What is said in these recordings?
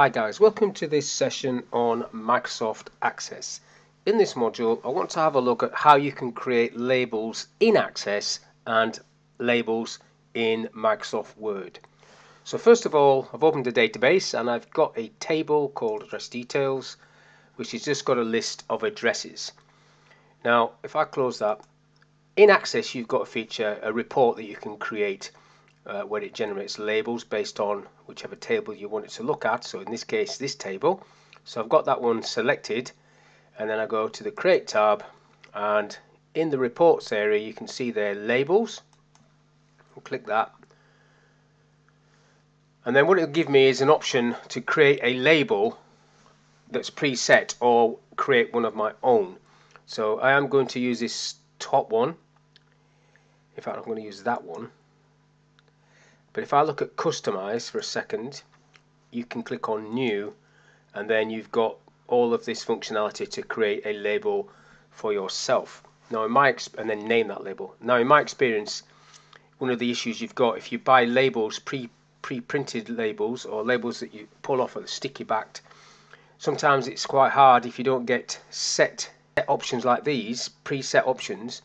Hi guys, welcome to this session on Microsoft Access. In this module, I want to have a look at how you can create labels in Access and labels in Microsoft Word. So first of all, I've opened a database and I've got a table called address details, which has just got a list of addresses. Now, if I close that, in Access, you've got a feature, a report that you can create uh, where it generates labels based on whichever table you want it to look at. So in this case, this table. So I've got that one selected and then I go to the Create tab and in the Reports area you can see there labels. I'll click that. And then what it'll give me is an option to create a label that's preset or create one of my own. So I am going to use this top one. In fact, I'm going to use that one but if I look at customize for a second, you can click on new and then you've got all of this functionality to create a label for yourself. Now in my and then name that label. Now in my experience, one of the issues you've got if you buy labels pre pre-printed labels or labels that you pull off at the sticky backed, sometimes it's quite hard if you don't get set options like these, preset options.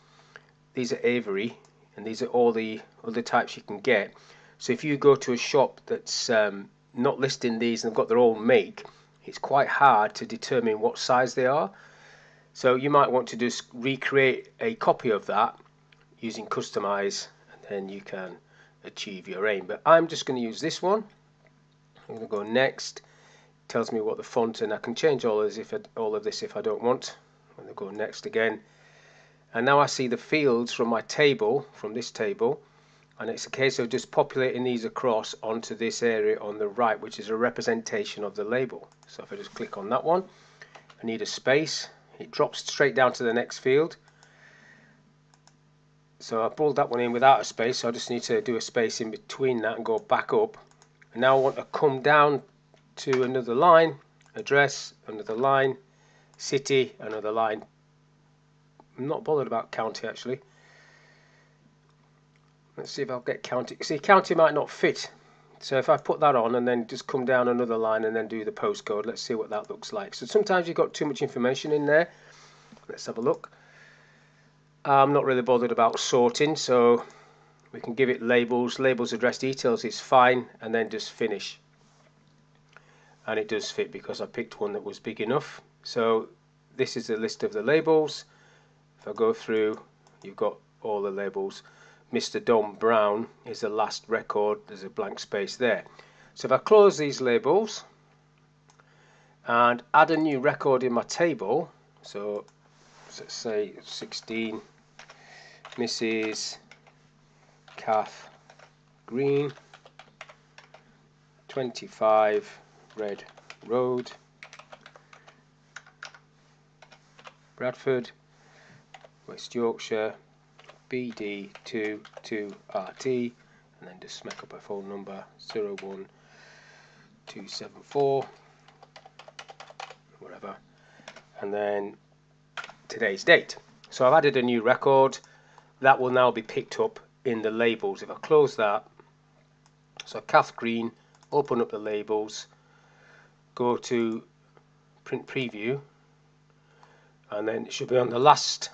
These are Avery and these are all the other types you can get so if you go to a shop that's um, not listing these and they've got their own make, it's quite hard to determine what size they are. So you might want to just recreate a copy of that using customize and then you can achieve your aim. But I'm just going to use this one. I'm going to go next. It tells me what the font and I can change all this if I, all of this if I don't want. I'm going to go next again. And now I see the fields from my table, from this table and it's a case of just populating these across onto this area on the right which is a representation of the label. So if I just click on that one I need a space. It drops straight down to the next field. So I pulled that one in without a space so I just need to do a space in between that and go back up. And now I want to come down to another line address another line city another line. I'm not bothered about county actually Let's see if I'll get county. See, county might not fit. So if I put that on and then just come down another line and then do the postcode, let's see what that looks like. So sometimes you've got too much information in there. Let's have a look. I'm not really bothered about sorting, so we can give it labels. Labels address details is fine, and then just finish. And it does fit because I picked one that was big enough. So this is the list of the labels. If I go through, you've got all the labels. Mr. Don Brown is the last record. There's a blank space there. So if I close these labels and add a new record in my table, so let's say 16 Mrs. Kath Green 25 Red Road Bradford West Yorkshire BD22RT and then just smack up a phone number 01274 whatever and then today's date. So I've added a new record that will now be picked up in the labels. If I close that, so Kath Green, open up the labels, go to print preview and then it should be on the last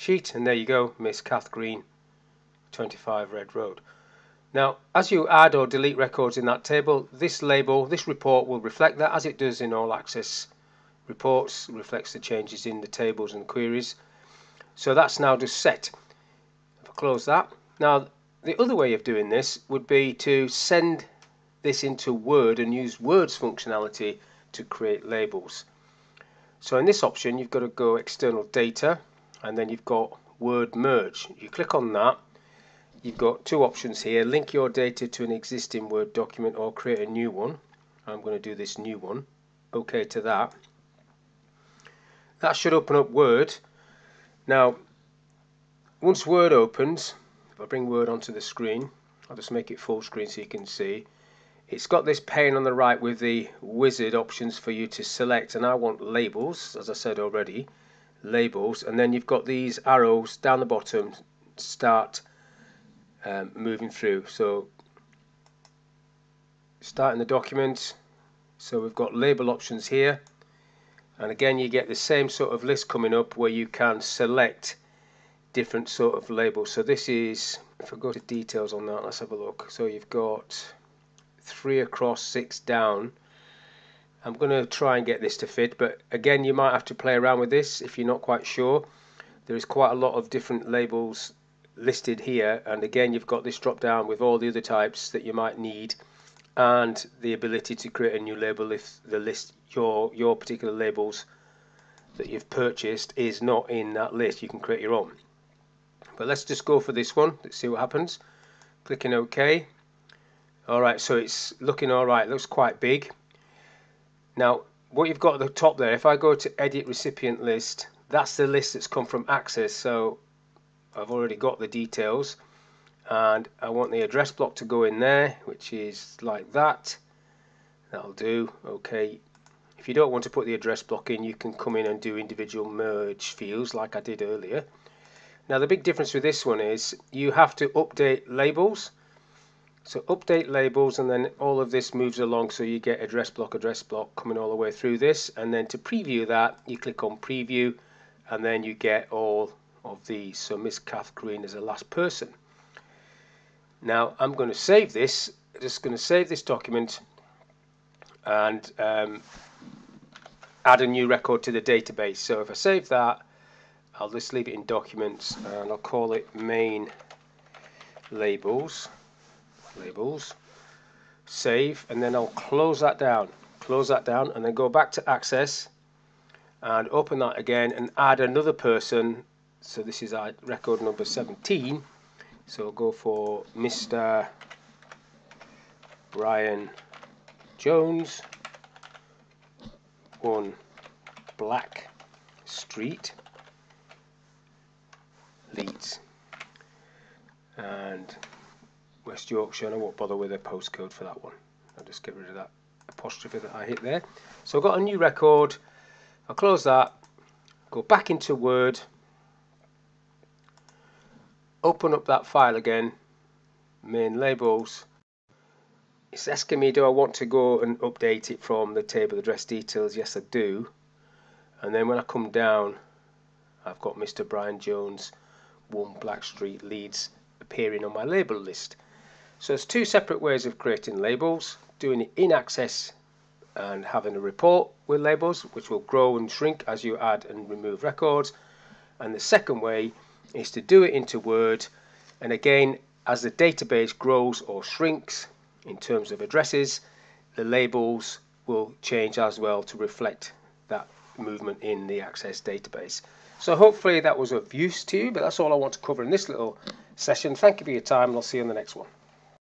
sheet and there you go Miss Kath Green 25 Red Road. Now as you add or delete records in that table this label this report will reflect that as it does in all access reports reflects the changes in the tables and queries. So that's now just set. If I close that. Now the other way of doing this would be to send this into Word and use Word's functionality to create labels. So in this option you've got to go external data and then you've got word merge. You click on that you've got two options here. Link your data to an existing word document or create a new one. I'm going to do this new one. Okay to that. That should open up word. Now once word opens if I bring word onto the screen I'll just make it full screen so you can see. It's got this pane on the right with the wizard options for you to select and I want labels as I said already labels and then you've got these arrows down the bottom start um, moving through. So starting the document. So we've got label options here. And again you get the same sort of list coming up where you can select different sort of labels. So this is if I go to details on that let's have a look. So you've got three across six down I'm going to try and get this to fit but again you might have to play around with this if you're not quite sure. There is quite a lot of different labels listed here and again you've got this drop down with all the other types that you might need and the ability to create a new label if the list your your particular labels that you've purchased is not in that list. You can create your own. But let's just go for this one. Let's see what happens. Clicking OK. Alright so it's looking alright looks quite big now what you've got at the top there if I go to edit recipient list that's the list that's come from Access so I've already got the details. And I want the address block to go in there which is like that. That'll do okay. If you don't want to put the address block in you can come in and do individual merge fields like I did earlier. Now the big difference with this one is you have to update labels so update labels and then all of this moves along so you get address block address block coming all the way through this and then to preview that you click on preview and then you get all of these. So Miss Kath Green is the last person. Now I'm going to save this, just going to save this document and um, add a new record to the database. So if I save that, I'll just leave it in documents and I'll call it main labels, labels, save, and then I'll close that down, close that down and then go back to access and open that again and add another person. So this is our record number 17 so go for Mr. Brian Jones, 1 Black Street, Leeds. And West Yorkshire, and I won't bother with a postcode for that one. I'll just get rid of that apostrophe that I hit there. So I've got a new record. I'll close that, go back into Word, open up that file again main labels it's asking me do I want to go and update it from the table address details yes I do and then when I come down I've got Mr. Brian Jones 1 Blackstreet Leeds appearing on my label list so there's two separate ways of creating labels doing it in access and having a report with labels which will grow and shrink as you add and remove records and the second way is to do it into Word and again as the database grows or shrinks in terms of addresses the labels will change as well to reflect that movement in the Access database. So hopefully that was of use to you but that's all I want to cover in this little session. Thank you for your time and I'll see you in the next one.